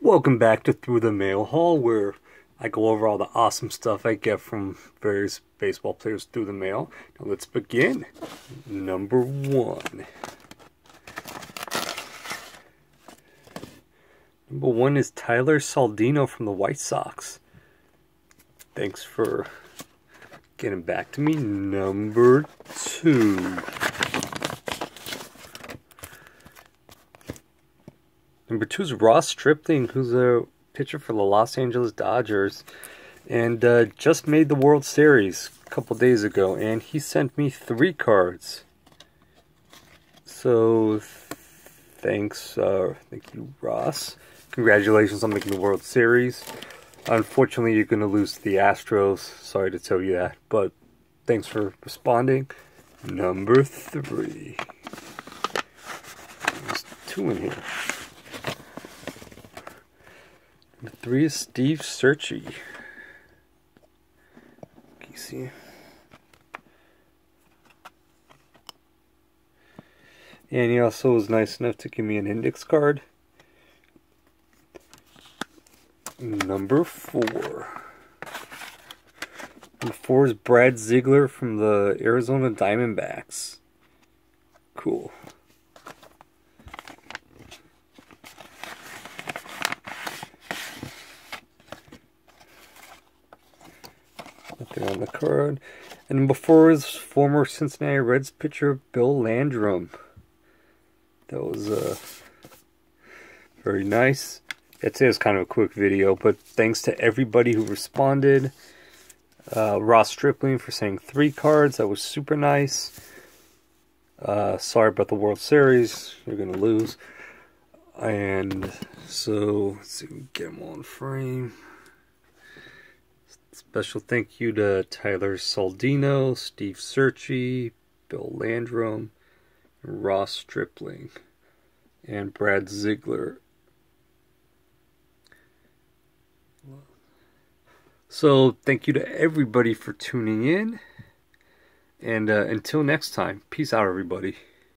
Welcome back to Through the Mail Haul, where I go over all the awesome stuff I get from various baseball players through the mail. Now let's begin. Number one. Number one is Tyler Saladino from the White Sox. Thanks for getting back to me. Number two. Number two is Ross Stripling, who's a pitcher for the Los Angeles Dodgers and uh, just made the World Series a couple days ago. And he sent me three cards. So thanks, uh, thank you, Ross. Congratulations on making the World Series. Unfortunately, you're going to lose to the Astros. Sorry to tell you that, but thanks for responding. Number three. There's two in here. Number three is Steve Searcy. Can you see? And he also was nice enough to give me an index card. Number four. Number four is Brad Ziegler from the Arizona Diamondbacks. Cool. On the card. And before is former Cincinnati Reds pitcher Bill Landrum. That was uh, very nice. I'd it's kind of a quick video, but thanks to everybody who responded. Uh, Ross Stripling for saying three cards. That was super nice. Uh, sorry about the World Series. You're going to lose. And so, let's see if we can get them on frame. Special thank you to Tyler Saladino, Steve Searcy, Bill Landrum, Ross Stripling, and Brad Ziegler. So, thank you to everybody for tuning in. And uh, until next time, peace out, everybody.